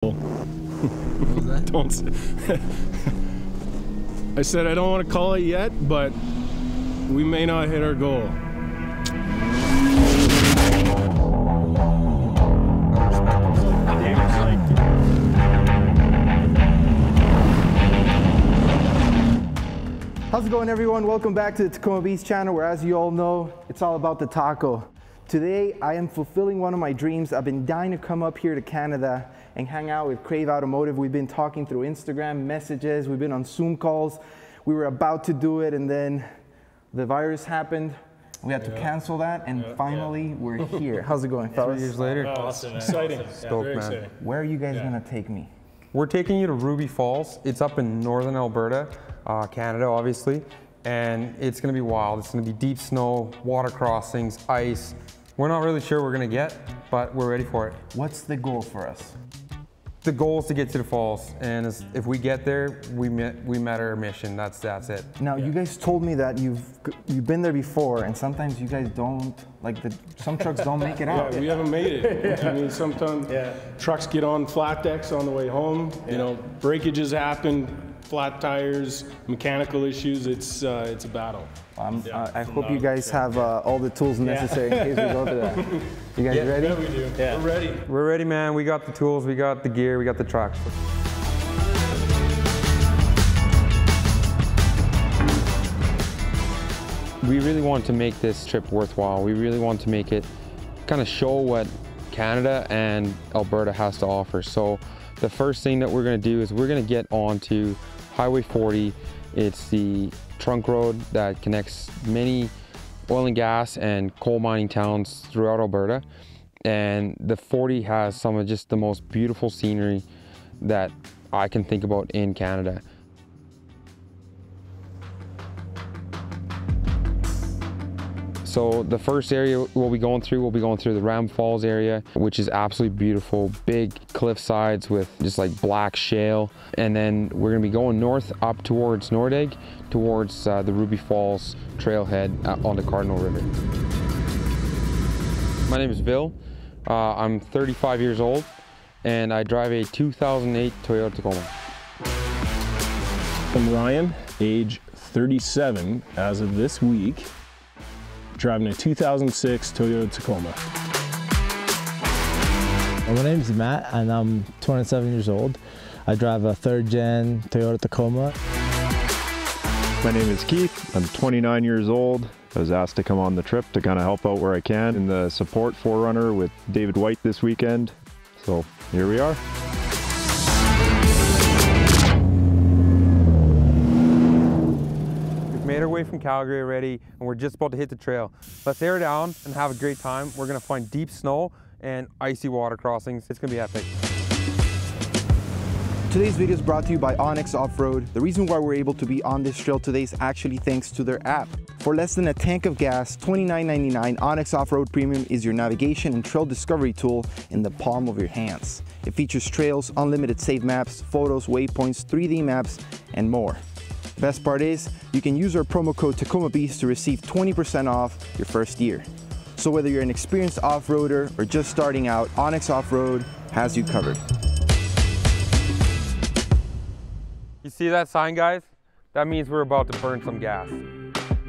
don't. I said I don't want to call it yet, but we may not hit our goal. How's it going everyone? Welcome back to the Tacoma Beast channel where as you all know, it's all about the taco. Today I am fulfilling one of my dreams. I've been dying to come up here to Canada and hang out with Crave Automotive. We've been talking through Instagram messages, we've been on Zoom calls. We were about to do it and then the virus happened. We had to Yeah. cancel that and Yeah. finally we're here. How's it going Three years later, Awesome, exciting. Stoked, Very man. exciting. Where are you guys Yeah. gonna take me? we're taking you to Ruby Falls. It's up in northern Alberta, uh, Canada, obviously, and it's gonna be wild. It's gonna be deep snow, water crossings, ice. We're not really sure what we're gonna get, but we're ready for it. What's the goal for us? The goal is to get to the falls, and as- if we get there, we met we met our mission. That's that's it. Now you guys told me that you've you've been there before and sometimes you guys don't like the some trucks don't make it out. Yeah, we haven't made it. I mean, sometimes trucks get on flat decks on the way home. You know, breakages happen, flat tires, mechanical issues. It's uh, it's a battle. I'm, Yeah, uh, I from hope you guys so- have uh, all the tools necessary in case we go to that. You guys ready? Yeah, we do. We're ready. We're ready, man. We got the tools, we got the gear, we got the trucks. We really want to make this trip worthwhile. We really want to make it kind of show what Canada and Alberta has to offer. So the first thing that we're going to do is we're going to get onto Highway 40. It's the trunk road that connects many oil and gas and coal mining towns throughout Alberta. And the 40 has some of just the most beautiful scenery that I can think about in Canada. So the first area we'll be going through, we'll be going through the Ram Falls area, which is absolutely beautiful. Big cliff sides with just like black shale. And then we're gonna be going north up towards Nordegg, towards uh, the Ruby Falls trailhead uh, on the Cardinal River. My name is Bill. Uh, I'm 35 years old and I drive a 2008 Toyota Tacoma. I'm Ryan, age 37 as of this week, driving a 2006 Toyota Tacoma. My name is Matt and I'm 27 years old. I drive a third gen Toyota Tacoma. My name is Keith. I'm 29 years old. I was asked to come on the trip to kind of help out where I can in the support 4Runner with David White this weekend. So here we are. Made our way from Calgary already and we're just about to hit the trail. Let's air down and have a great time. We're gonna find deep snow and icy water crossings. It's gonna be epic. Today's video is brought to you by onX Off-Road. The reason why we're able to be on this trail today is actually thanks to their app. For less than a tank of gas, $29.99, onX Off-Road Premium is your navigation and trail discovery tool in the palm of your hands. It features trails, unlimited save maps, photos, waypoints, 3D maps, and more. Best part is, you can use our promo code Tacoma Beast to receive 20% off your first year. So whether you're an experienced off-roader or just starting out, onX Off-Road has you covered. You see that sign, guys? That means we're about to burn some gas.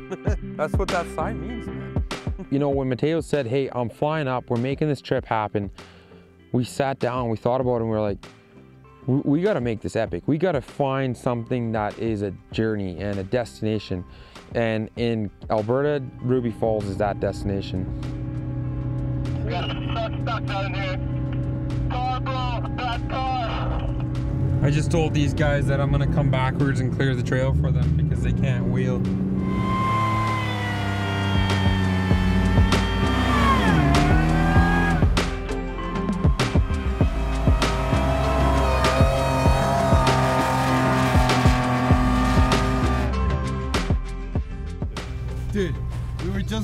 That's what that sign means, man. you know, when Mateo said, hey, I'm flying up, we're making this trip happen, we sat down, we thought about it, and we are like, we, we gotta make this epic. We gotta find something that is a journey and a destination. And in Alberta, Ruby Falls is that destination. We got some trucks stuck down here. Car, bro, that car. I just told these guys that I'm gonna come backwards and clear the trail for them because they can't wheel.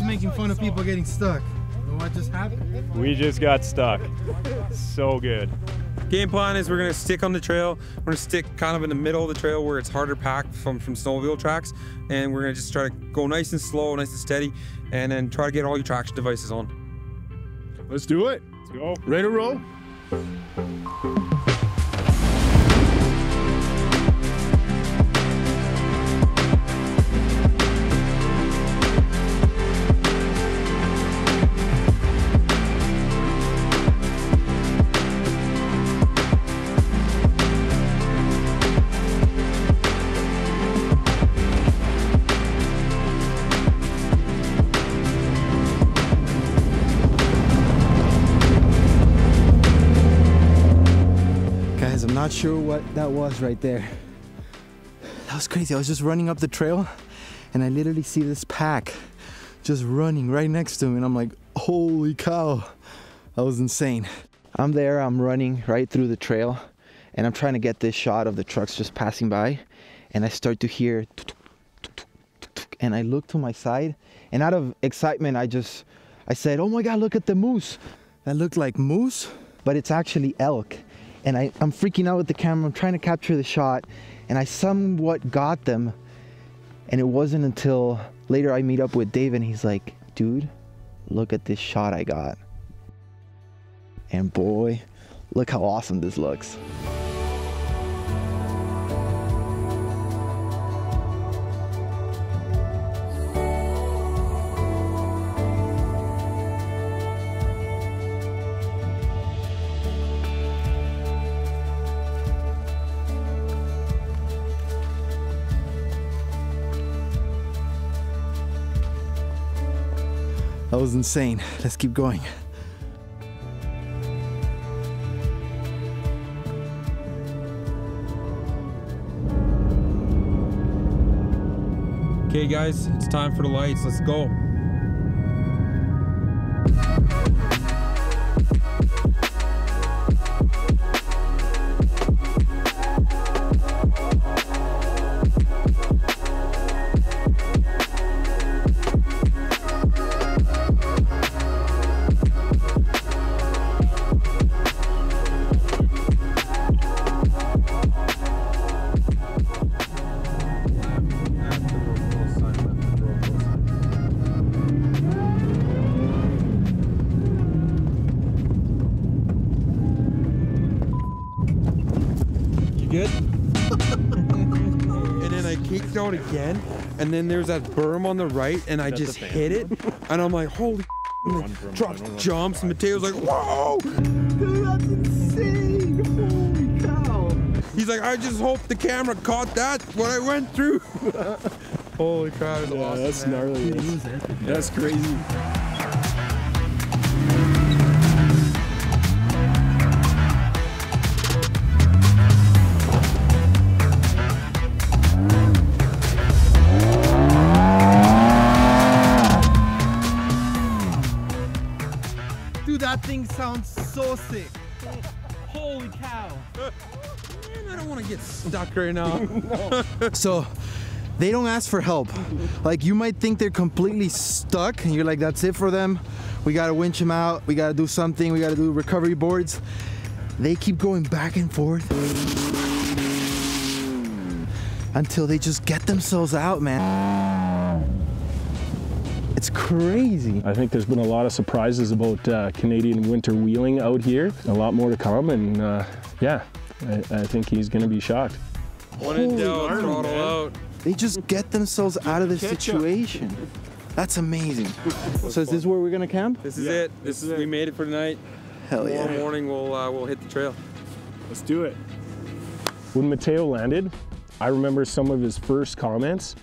Making fun of people getting stuck. What just happened? We just got stuck. So good. Game plan is we're gonna stick on the trail. We're gonna stick kind of in the middle of the trail where it's harder packed from from snowmobile tracks, and we're gonna just try to go nice and slow, nice and steady, and then try to get all your traction devices on. Let's do it. Let's go. Ready to roll? Guys, I'm not sure what that was right there. That was crazy. I was just running up the trail and I literally see this pack just running right next to me and I'm like, holy cow. That was insane. I'm there, I'm running right through the trail and I'm trying to get this shot of the trucks just passing by and I start to hear and I look to my side and out of excitement I just I said, "Oh my god, look at the moose." That looked like moose, but it's actually elk. And I, I'm freaking out with the camera. I'm trying to capture the shot and I somewhat got them. And it wasn't until later I meet up with Dave and he's like, "Dude, look at this shot I got." And boy, look how awesome this looks. That was insane. Let's keep going. Okay guys, it's time for the lights. Let's go. Then there's that berm on the right, and I just hit it, and I'm like, holy and the truck jumps, and Mateo's like, whoa! Dude, that's insane! Holy cow! He's like, I just hope the camera caught that, what I went through. holy crap, it Yeah, awesome, that's man. gnarly. That's crazy. Stuck right now. So, they don't ask for help. Like, you might think they're completely stuck, and you're like, that's it for them. We gotta winch them out. We gotta do something. We gotta do recovery boards. They keep going back and forth until they just get themselves out, man. It's crazy. I think there's been a lot of surprises about uh, Canadian winter wheeling out here. A lot more to come, and uh, yeah, I, I think he's going to be shocked. One in doubt, Holy throttle man. out. They just get themselves out of this Catch up. situation. That's amazing. So is this where we're gonna camp? This is it. This is, we made it for tonight. Hell Tomorrow yeah. morning we'll uh, we'll hit the trail. Let's do it. When Mateo landed, I remember some of his first comments.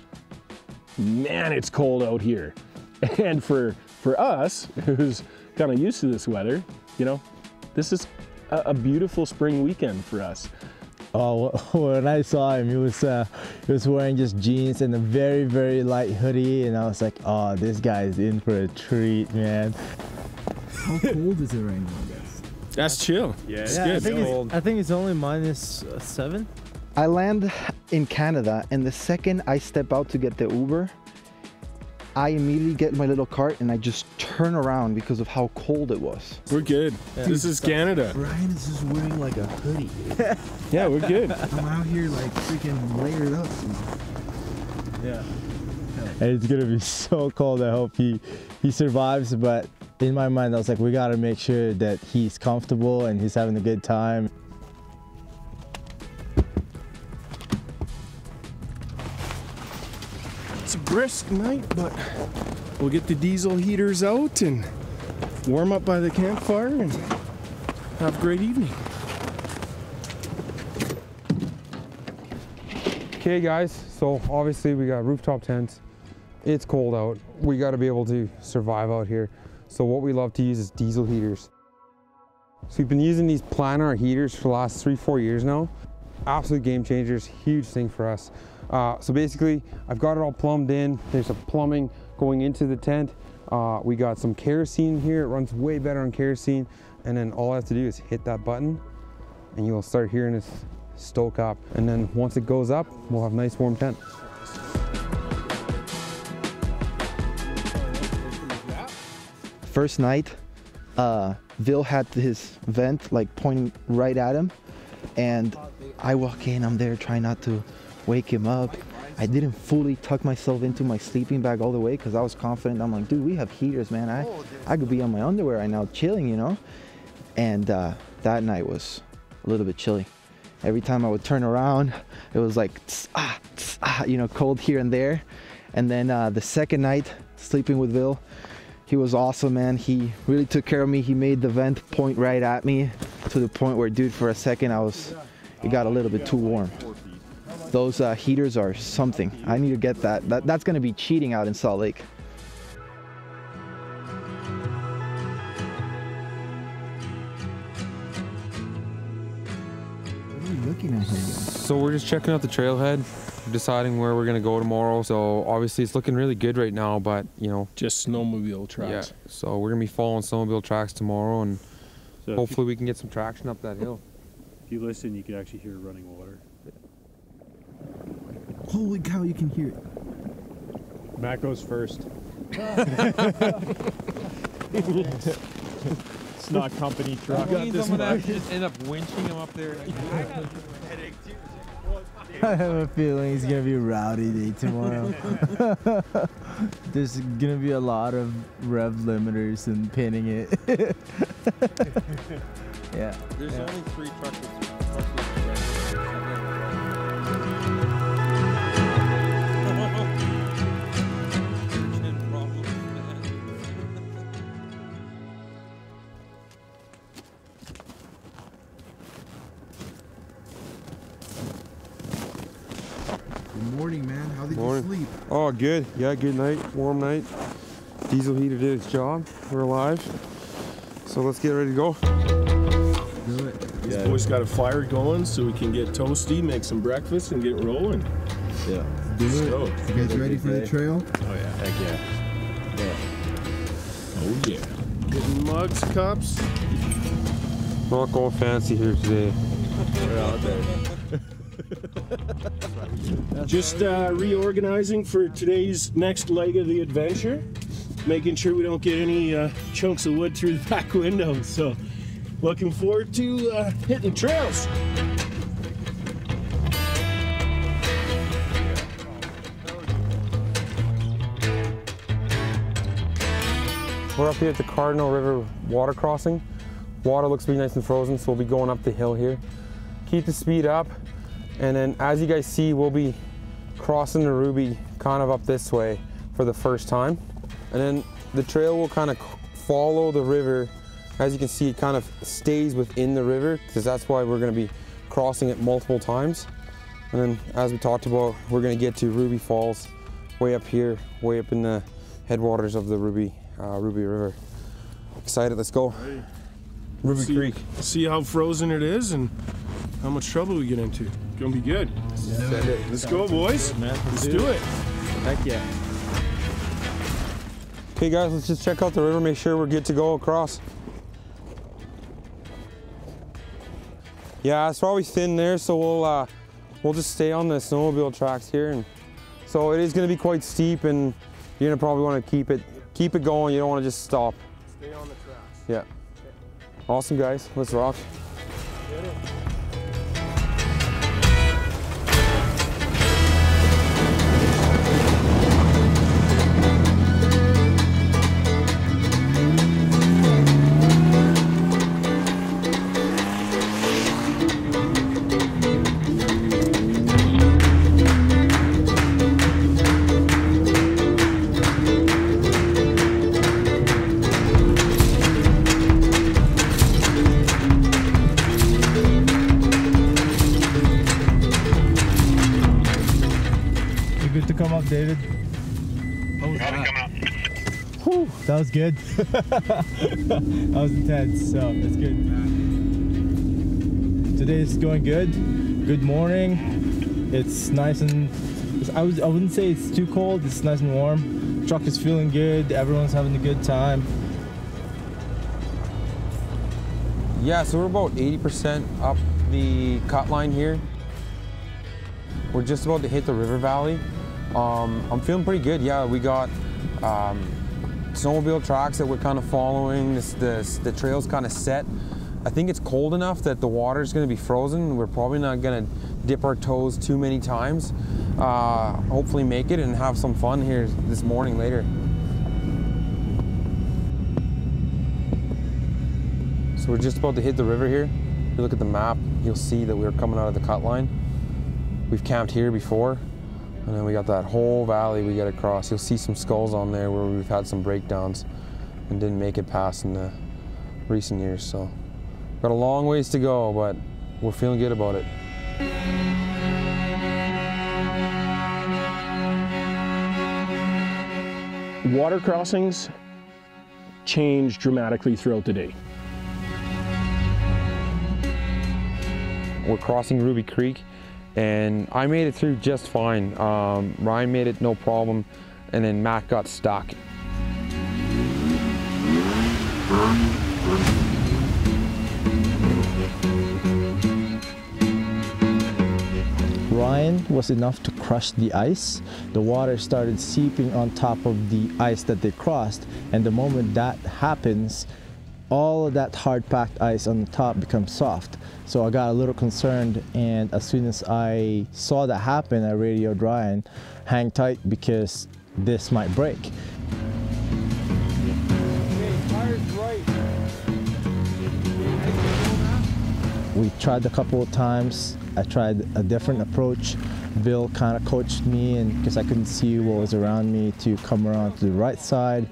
Man, it's cold out here. And for for us, who's kind of used to this weather, you know, this is a, a beautiful spring weekend for us. Oh, when I saw him, he was uh, he was wearing just jeans and a very very light hoodie, and I was like, oh, this guy is in for a treat, man. How cold is it right now, guys? That's chill. Yeah, it's I good. think Cold. it's, I think it's only minus uh, seven. I land in Canada, and the second I step out to get the Uber, I immediately get my little cart and I just turn around because of how cold it was. We're good. This is Canada. Brian is just wearing like a hoodie. Yeah, we're good. I'm out here like freaking layered up. Yeah. And it's gonna be so cold. I hope he he survives. But in my mind, I was like, we gotta make sure that he's comfortable and he's having a good time. Brisk night, but we'll get the diesel heaters out and warm up by the campfire and have a great evening. Okay guys, so obviously we got rooftop tents. It's cold out. We got to be able to survive out here. So what we love to use is diesel heaters. So we've been using these planar heaters for the last three, four years now. Absolute game changers, huge thing for us. Uh, so basically, I've got it all plumbed in. There's a plumbing going into the tent. Uh, we got some kerosene here. It runs way better on kerosene. And then all I have to do is hit that button and you'll start hearing this stoke up. And then once it goes up, we'll have a nice warm tent. First night, uh, Vil had his vent like pointing right at him, and I walk in. I'm there trying not to wake him up. I didn't fully tuck myself into my sleeping bag all the way because I was confident. I'm like, dude, we have heaters, man. I, I could be on my underwear right now, chilling, you know. And uh, that night was a little bit chilly. Every time I would turn around, it was like, tss, ah, tss, ah, you know, cold here and there. And then uh, the second night, sleeping with Vil, he was awesome, man. He really took care of me. He made the vent point right at me to the point where, dude, for a second, I was, it got a little bit too warm. Those uh, heaters are something. I need to get that. that that's gonna be cheating out in Salt Lake. What are you looking at here? So we're just checking out the trailhead, deciding where we're gonna go tomorrow. So obviously it's looking really good right now, but you know, Just snowmobile tracks. yeah. So we're gonna be following snowmobile tracks tomorrow, and So if hopefully we can get some traction up that hill. if you listen, you can actually hear running water. Holy cow, you can hear it. Matt goes first. it's not company truck. just end up winching him up there. I have a feeling he's gonna be a rowdy day tomorrow. There's gonna be a lot of rev limiters and pinning it. yeah. There's Yeah. only three trucks. You sleep? Oh, good. Yeah, good night. Warm night. Diesel heater did its job. We're alive. So let's get ready to go. Do it. This boy's got a fire going so we can get toasty, make some breakfast, and get rolling. Yeah. Do So, it. You guys ready for the trail? oh yeah, Heck yeah. Yeah. oh yeah. Getting mugs, cups. Not going fancy here today. Just uh, reorganizing for today's next leg of the adventure, making sure we don't get any uh, chunks of wood through the back window. So, looking forward to uh, hitting trails. We're up here at the Cardinal River water crossing. Water looks to be nice and frozen, so we'll be going up the hill here. Keep the speed up, and then as you guys see, we'll be crossing the Ruby kind of up this way for the first time. And then the trail will kind of follow the river. As you can see, it kind of stays within the river, because that's why we're gonna be crossing it multiple times. And then, as we talked about, we're gonna get to Ruby Falls, way up here, way up in the headwaters of the Ruby, uh, Ruby River. Excited, let's go. Ruby See- Creek. See how frozen it is and how much trouble we get into. It's Gonna be good. Let's go, boys. Let's do it. Heck yeah. Okay guys, let's just check out the river, make sure we're good to go across. Yeah, it's probably thin there, so we'll uh, we'll just stay on the snowmobile tracks here. And so it is gonna be quite steep and you're gonna probably wanna keep it keep it going, you don't wanna just stop. Stay on the tracks. Yeah. Awesome guys, let's rock. Woo, that was good. that was intense, so that's good. Today is going good. Good morning. It's nice and I, was, I wouldn't say it's too cold. It's nice and warm. Truck is feeling good. Everyone's having a good time. Yeah, so we're about 80% up the cut line here. We're just about to hit the river valley. Um, I'm feeling pretty good. Yeah, we got um, snowmobile tracks that we're kind of following. This, this, the trail's kind of set. I think it's cold enough that the water's going to be frozen. We're probably not going to dip our toes too many times. Uh, hopefully make it and have some fun here this morning later. So we're just about to hit the river here. If you look at the map, you'll see that we're coming out of the cut line. We've camped here before, and then we got that whole valley we got to cross. You'll see some skulls on there where we've had some breakdowns and didn't make it past in the recent years. So got a long ways to go, but we're feeling good about it. Water crossings change dramatically throughout the day. We're crossing Ruby Creek, and I made it through just fine. Um, Ryan made it no problem, and then Matt got stuck. Ryan was enough to crush the ice. The water started seeping on top of the ice that they crossed, and the moment that happens, all of that hard packed ice on the top becomes soft. So I got a little concerned, and as soon as I saw that happen, I radioed Ryan, hang tight because this might break. We tried a couple of times. I tried a different approach. Bill kind of coached me, and because I couldn't see what was around me, to come around to the right side.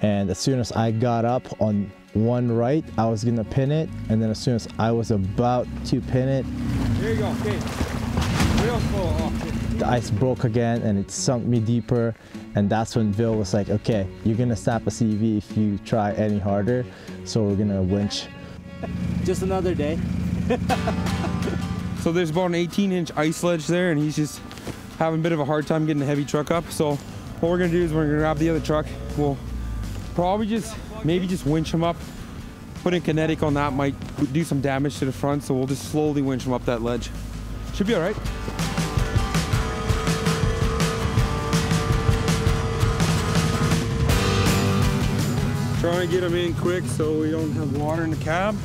And as soon as I got up on one right, I was gonna pin it, and then as soon as I was about to pin it, Here you go, okay. Real slow. Oh, the ice broke again and it sunk me deeper. And that's when Bill was like, okay, you're gonna snap a CV if you try any harder. So we're gonna winch. Just another day. So there's about an 18 inch ice ledge there and he's just having a bit of a hard time getting the heavy truck up. So what we're gonna do is we're gonna grab the other truck. We'll probably just, maybe just winch him up. Putting kinetic on that might do some damage to the front. So we'll just slowly winch him up that ledge. Should be all right. Trying to get him in quick so we don't have water in the cab.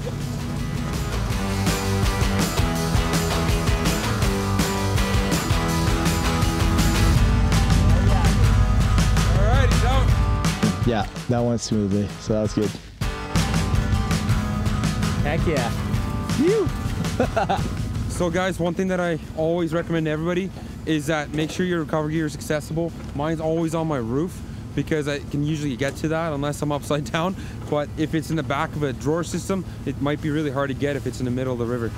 Yeah, that went smoothly, so that was good. Heck yeah. So guys, one thing that I always recommend to everybody is that make sure your recovery gear is accessible. Mine's always on my roof because I can usually get to that unless I'm upside down. But if it's in the back of a drawer system, it might be really hard to get if it's in the middle of the river.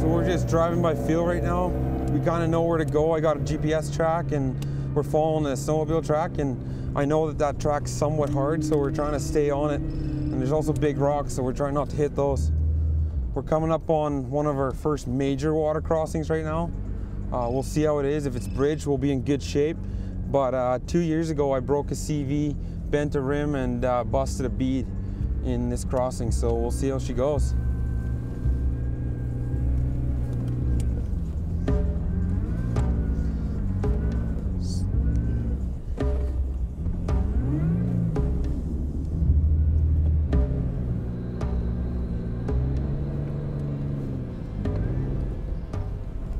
So we're just driving by feel right now. We kind of know where to go. I got a GPS track and we're following a snowmobile track and I know that that track's somewhat hard, so we're trying to stay on it. And there's also big rocks, so we're trying not to hit those. We're coming up on one of our first major water crossings right now. Uh, we'll see how it is. If it's bridge, we'll be in good shape. But uh, two years ago, I broke a CV, bent a rim, and uh, busted a bead in this crossing. So we'll see how she goes.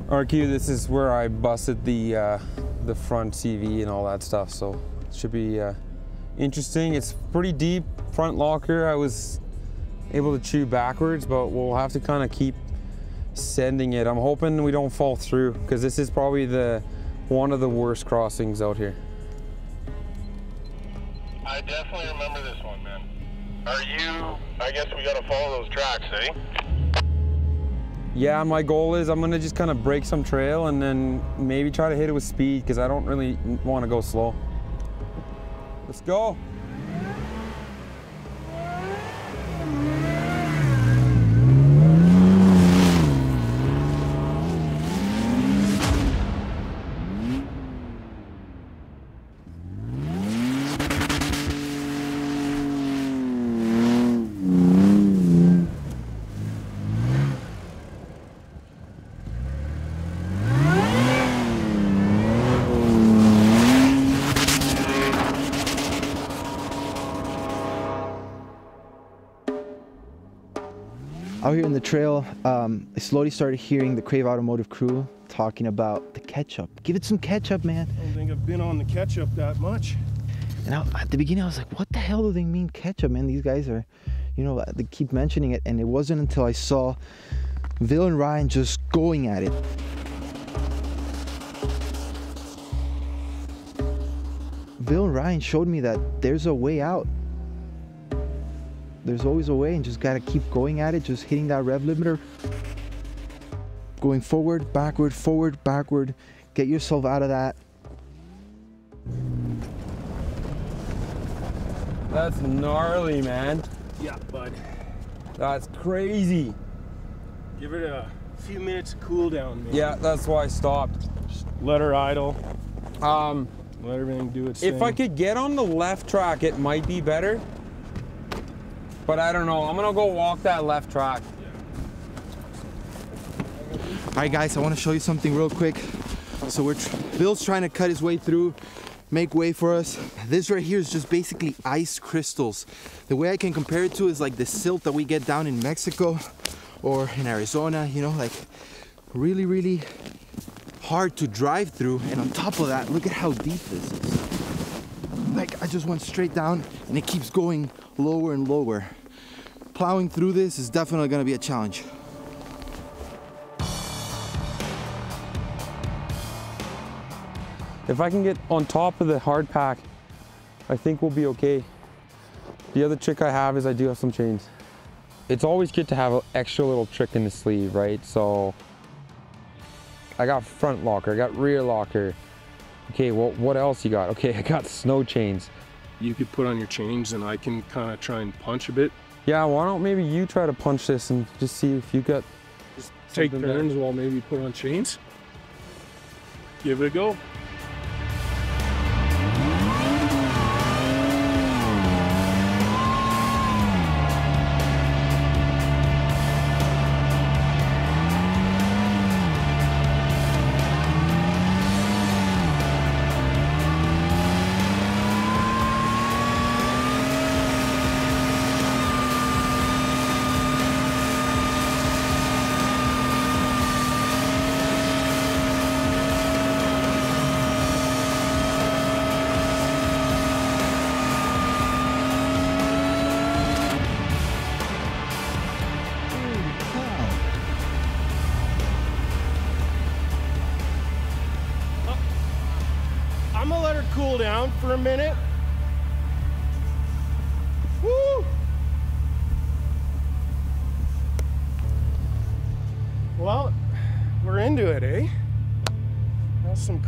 RQ, this is where I busted the uh, the front CV and all that stuff, so it should be uh, interesting. It's pretty deep front locker. I was able to chew backwards, but we'll have to kind of keep sending it. I'm hoping we don't fall through because this is probably the one of the worst crossings out here. I definitely remember this one, man. Are you? I guess we gotta follow those tracks, eh? Yeah, my goal is I'm gonna just kind of break some trail and then maybe try to hit it with speed because I don't really want to go slow. Let's go. Out here in the trail, um, I slowly started hearing the Crave Automotive crew talking about the ketchup. Give it some ketchup, man. I don't think I've been on the ketchup that much. And I, at the beginning, I was like, what the hell do they mean ketchup, man? These guys are, you know, they keep mentioning it. And it wasn't until I saw Bill and Ryan just going at it. Bill and Ryan showed me that there's a way out. There's always a way, and just gotta keep going at it, just hitting that rev limiter. Going forward, backward, forward, backward. Get yourself out of that. That's gnarly, man. Yeah, bud. That's crazy. Give it a few minutes of cool down, man. Yeah, that's why I stopped. Just Let her idle. Um, Let everything do its if I could get on the left track, it might be better. But I don't know. I'm gonna go walk that left track. All right, guys, I want to show you something real quick. So we're tr- Bill's trying to cut his way through, make way for us. This right here is just basically ice crystals. The way I can compare it to is like the silt that we get down in Mexico or in Arizona. You know, like really, really hard to drive through. And on top of that, look at how deep this is. Like I just went straight down, and it keeps going lower and lower. Plowing through this is definitely going to be a challenge. If I can get on top of the hard pack, I think we'll be okay. The other trick I have is I do have some chains. It's always good to have an extra little trick in the sleeve, right? So I got front locker, I got rear locker. Okay, well, what else you got? Okay, I got snow chains. you could put on your chains and I can kind of try and punch a bit. Yeah, why don't maybe you try to punch this and just see if you got Take something there. turns while maybe put on chains. Give it a go.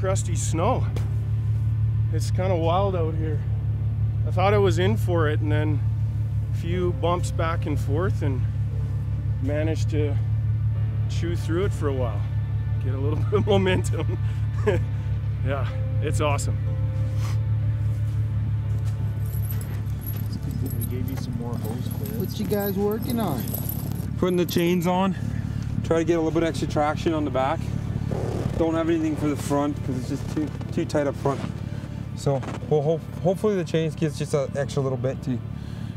Crusty snow. It's kind of wild out here. I thought I was in for it, and then a few bumps back and forth, and managed to chew through it for a while. Get a little bit of momentum. yeah, it's awesome. We gave you some more hose clearance. What you guys working on? putting the chains on. Try to get a little bit extra traction on the back. Don't have anything for the front because it's just too too tight up front. So we'll hope hopefully the chains gets just an extra little bit to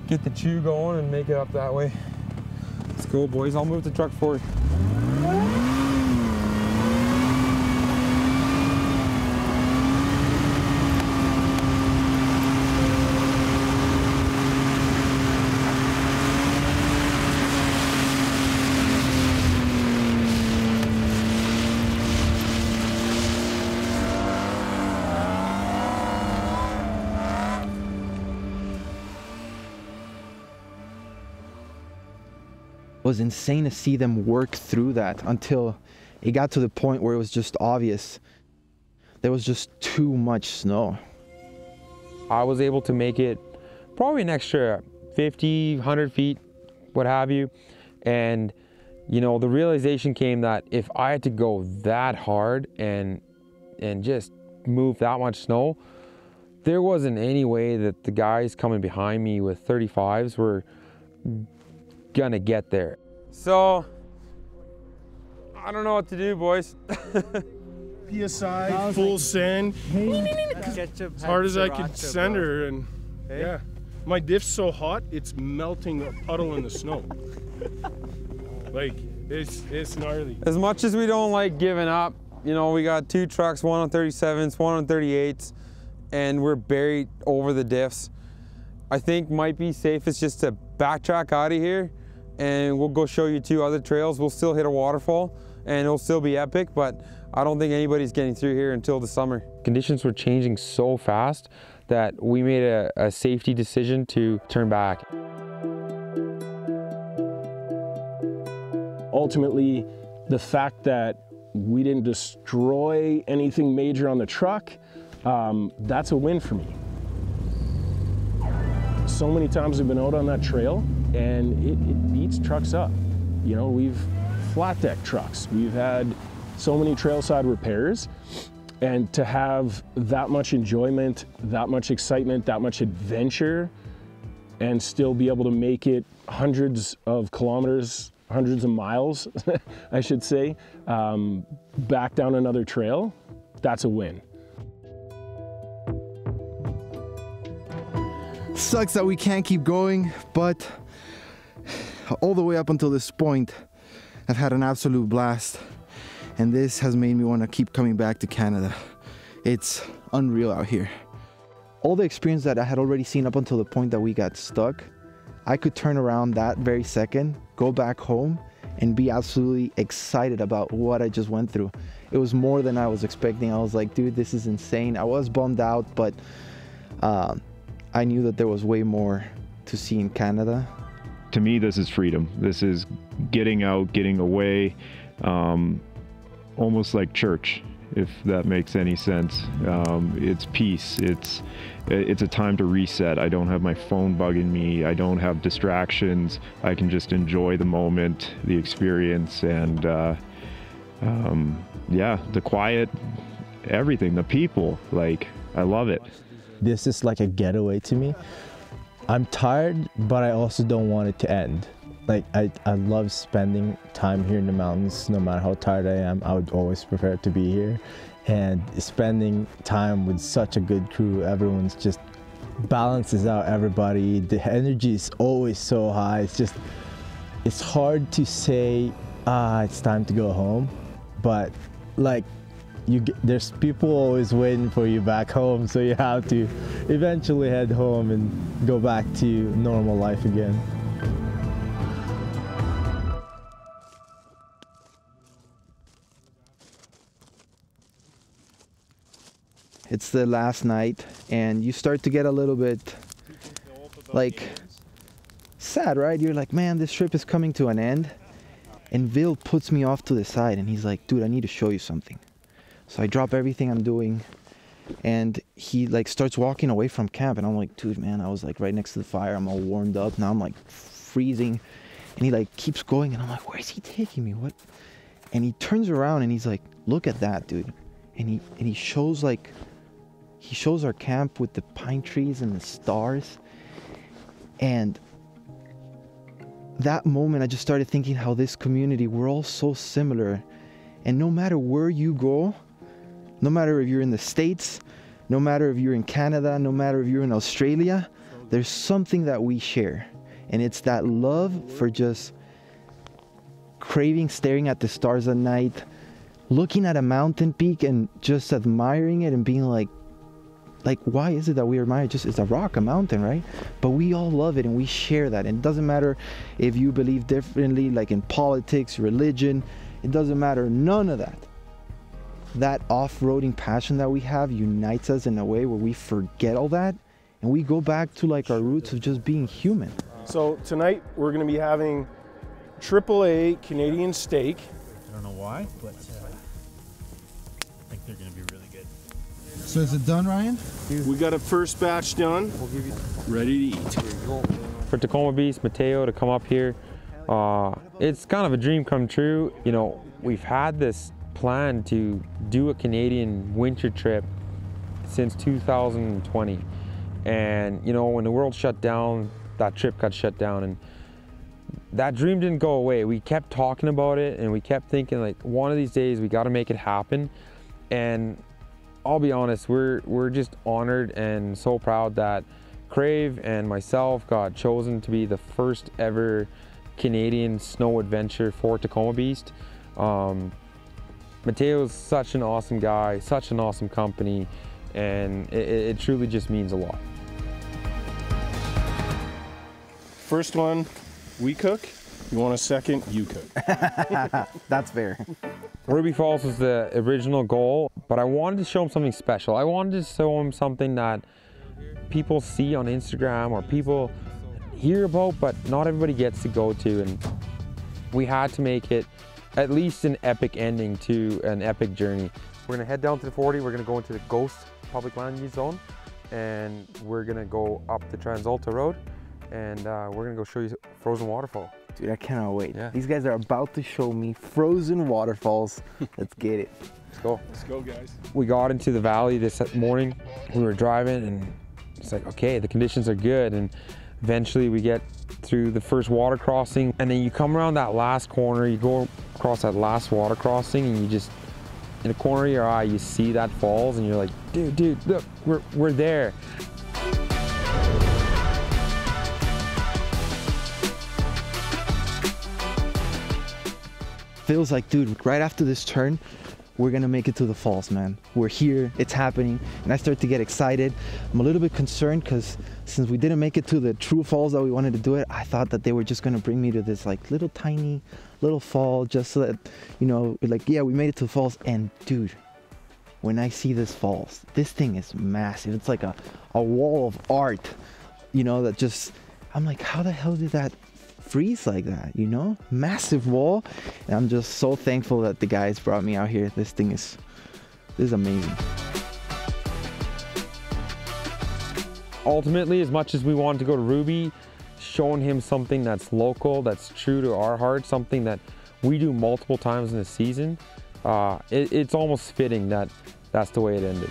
get the chew going and make it up that way. Let's go, boys. I'll move the truck forward. Was insane to see them work through that until it got to the point where it was just obvious there was just too much snow. I was able to make it probably an extra 50, 100 feet, what have you. And, you know, the realization came that if I had to go that hard and, and just move that much snow, there wasn't any way that the guys coming behind me with 35s were gonna get there. So, I don't know what to do, boys. PSI, full send, as hard as I could send her, and yeah. My diff's so hot, it's melting a puddle in the snow. like, it's, it's gnarly. As much as we don't like giving up, you know, we got two trucks, one on 37s, one on 38s, and we're buried over the diffs. I think might be safest just to backtrack out of here and we'll go show you two other trails. We'll still hit a waterfall and it'll still be epic, but I don't think anybody's getting through here until the summer. Conditions were changing so fast that we made a, a safety decision to turn back. Ultimately, the fact that we didn't destroy anything major on the truck, um, that's a win for me. So many times we've been out on that trail and it, it beats trucks up. You know, we've flat deck trucks. We've had so many trailside repairs and to have that much enjoyment, that much excitement, that much adventure, and still be able to make it hundreds of kilometers, hundreds of miles, I should say, um, back down another trail, that's a win. Sucks that we can't keep going, but all the way up until this point, I've had an absolute blast. And this has made me want to keep coming back to Canada. It's unreal out here. All the experience that I had already seen up until the point that we got stuck, I could turn around that very second, go back home, and be absolutely excited about what I just went through. It was more than I was expecting. I was like, dude, this is insane. I was bummed out, but uh, I knew that there was way more to see in Canada to me, this is freedom. This is getting out, getting away, um, almost like church, if that makes any sense. Um, it's peace. It's it's a time to reset. I don't have my phone bugging me. I don't have distractions. I can just enjoy the moment, the experience, and uh, um, yeah, the quiet, everything, the people. Like I love it. This is like a getaway to me. I'm tired, but I also don't want it to end. Like I, I love spending time here in the mountains. No matter how tired I am, I would always prefer to be here. And spending time with such a good crew, everyone's just balances out everybody. The energy is always so high. It's just, it's hard to say, ah, it's time to go home. But like you get, there's people always waiting for you back home, so you have to eventually head home and go back to normal life again. It's the last night, and you start to get a little bit like sad, right? You're like, man, this trip is coming to an end. And Vil puts me off to the side, and he's like, dude, I need to show you something. So I drop everything I'm doing and he like starts walking away from camp and I'm like, dude, man, I was like right next to the fire. I'm all warmed up. Now I'm like freezing. And he like keeps going and I'm like, where is he taking me? What? And he turns around and he's like, look at that, dude. And he and he shows like he shows our camp with the pine trees and the stars. And that moment I just started thinking how this community, we're all so similar. And no matter where you go, no matter if you're in the States, no matter if you're in Canada, no matter if you're in Australia, there's something that we share. And it's that love for just craving staring at the stars at night, looking at a mountain peak and just admiring it and being like, like why is it that we admire just it's a rock a mountain right? But we all love it and we share that. And it doesn't matter if you believe differently like in politics religion it doesn't matter. None of that that off-roading passion that we have unites us in a way where we forget all that and we go back to like our roots of just being human. So tonight we're going to be having AAA Canadian steak. I don't know why, but uh, I think they're gonna be really good. So is it done, Ryan? We got a first batch done. Ready to eat. for Tacoma Beast, Mateo to come up here. Uh, it's kind of a dream come true. You know, we've had this plan to do a Canadian winter trip since 2020. And, you know, when the world shut down, that trip got shut down and that dream didn't go away. We kept talking about it and we kept thinking like one of these days we got to make it happen. And I'll be honest, we're we're just honored and so proud that Crave and myself got chosen to be the first ever Canadian snow adventure for Tacoma Beast. Um, Mateo's such an awesome guy, such an awesome company, and it, it truly just means a lot. First one, we cook. You want a second? You cook. That's fair. Ruby Falls was the original goal, but I wanted to show him something special. I wanted to show him something that people see on Instagram or people hear about, but not everybody gets to go to. And we had to make it at least an epic ending to an epic journey. We're gonna head down to the 40, we're gonna go into the Ghost Public Land Use Zone, and we're gonna go up the Transalta Road, and uh, we're gonna go show you Frozen Waterfall. Dude, I cannot wait. Yeah. These guys are about to show me frozen waterfalls. Let's get it. Let's go. Let's go, guys. we got into the valley this morning. We were driving and it's like, okay, the conditions are good. And eventually we get through the first water crossing and then you come around that last corner, you go across that last water crossing and you just, in the corner of your eye, you see that falls and you're like, dude, dude, look, we're, we're there. Feels like, dude, right after this turn, we're gonna make it to the falls, man. We're here, it's happening, and I start to get excited. I'm a little bit concerned because since we didn't make it to the true falls that we wanted to do it, I thought that they were just gonna bring me to this like little tiny little fall just so that, you know, like, yeah, we made it to the falls. And dude, when I see this falls, this thing is massive. It's like a, a wall of art, you know, that just, I'm like, how the hell did that freeze like that, you know? Massive wall. And I'm just so thankful that the guys brought me out here. This thing is, this is amazing. Ultimately, as much as we wanted to go to Ruby, showing him something that's local, that's true to our heart, something that we do multiple times in the season, uh, it, it's almost fitting that that's the way it ended.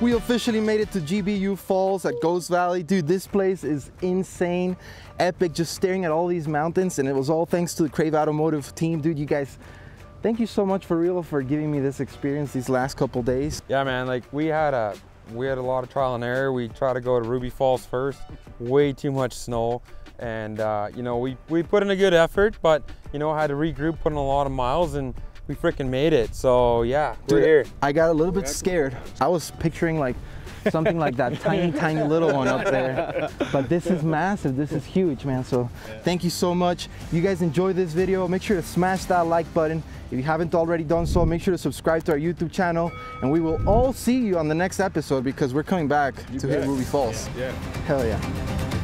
We officially made it to GBU Falls at Ghost Valley. Dude, this place is insane, epic, just staring at all these mountains. And it was all thanks to the Crave Automotive team. Dude, you guys, thank you so much for real for giving me this experience these last couple days. Yeah, man. Like we had a we had a lot of trial and error. We tried to go to Ruby Falls first. Way too much snow, and uh, you know we we put in a good effort, but you know I had to regroup, put in a lot of miles, and we freaking made it. So yeah, we're here. I got a little bit scared. I was picturing like something like that tiny, tiny little one up there. But this is massive. This is huge, man. So thank you so much. You guys enjoyed this video. Make sure to smash that like button. If you haven't already done so, make sure to subscribe to our YouTube channel. And we will all see you on the next episode because we're coming back to hit. Ruby Falls. Yeah. Hell yeah.